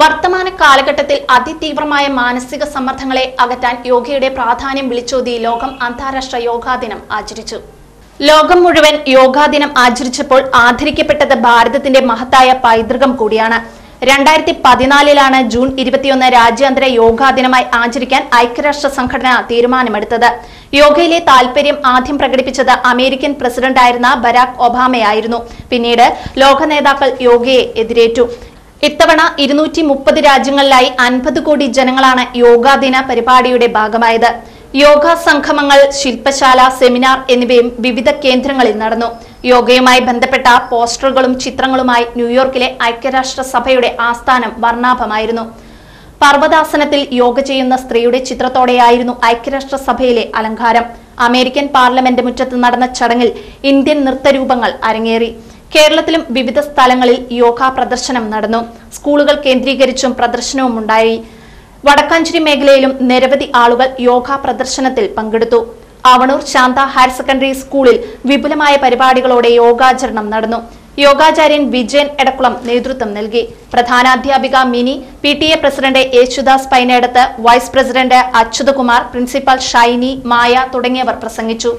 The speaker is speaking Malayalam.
വർത്തമാന കാലഘട്ടത്തിൽ അതിതീവ്രമായ മാനസിക സമ്മർദ്ദങ്ങളെ അകറ്റാൻ യോഗയുടെ പ്രാധാന്യം വിളിച്ചോതി ലോകം അന്താരാഷ്ട്ര യോഗാ ദിനം ആചരിച്ചു. ലോകം മുഴുവൻ യോഗാ ദിനം ആചരിച്ചപ്പോൾ ആദരിക്കപ്പെട്ടത് ഭാരതത്തിന്റെ മഹത്തായ പൈതൃകം കൂടിയാണ്. രണ്ടായിരത്തി പതിനാലിലാണ് ജൂൺ ഇരുപത്തിയൊന്ന് രാജ്യാന്തര യോഗാ ദിനമായി ആചരിക്കാൻ ഐക്യരാഷ്ട്ര സംഘടന തീരുമാനമെടുത്തത്. യോഗയിലെ താൽപര്യം ആദ്യം പ്രകടിപ്പിച്ചത് അമേരിക്കൻ പ്രസിഡന്റായിരുന്ന ബരാക് ഒബാമയായിരുന്നു. പിന്നീട് ലോക നേതാക്കൾ യോഗയെ എതിരേറ്റു. ഇത്തവണ ഇരുന്നൂറ്റി മുപ്പത് രാജ്യങ്ങളിലായി അൻപത് കോടി ജനങ്ങളാണ് യോഗാ ദിന പരിപാടിയുടെ ഭാഗമായത്. യോഗ സംഗമങ്ങൾ ശില്പശാല സെമിനാർ എന്നിവയും വിവിധ കേന്ദ്രങ്ങളിൽ നടന്നു. യോഗയുമായി ബന്ധപ്പെട്ട പോസ്റ്ററുകളും ചിത്രങ്ങളുമായി ന്യൂയോർക്കിലെ ഐക്യരാഷ്ട്ര സഭയുടെ ആസ്ഥാനം വർണാഭമായിരുന്നു. പർവതാസനത്തിൽ യോഗ ചെയ്യുന്ന സ്ത്രീയുടെ ചിത്രത്തോടെയായിരുന്നു ഐക്യരാഷ്ട്ര സഭയിലെ അലങ്കാരം. അമേരിക്കൻ പാർലമെന്റ് മുറ്റത്ത് നടന്ന ചടങ്ങിൽ ഇന്ത്യൻ നൃത്തരൂപങ്ങൾ അരങ്ങേറി. കേരളത്തിലും വിവിധ സ്ഥലങ്ങളിൽ യോഗ പ്രദർശനം നടന്നു. സ്കൂളുകൾ കേന്ദ്രീകരിച്ചും പ്രദർശനവും ഉണ്ടായി. വടക്കാഞ്ചേരി മേഖലയിലും നിരവധി ആളുകൾ യോഗ പ്രദർശനത്തിൽ പങ്കെടുത്തു. അവണൂർ ശാന്ത ഹയർ സെക്കൻഡറി സ്കൂളിൽ വിപുലമായ പരിപാടികളോടെ യോഗാചരണം നടന്നു. യോഗാചാര്യൻ വിജയൻ എടക്കുളം നേതൃത്വം നൽകി. പ്രധാനാധ്യാപിക Mini P T A president Yesudas Painedath vice president Achuthakumar principal Shiny Maya തുടങ്ങിയവർ പ്രസംഗിച്ചു.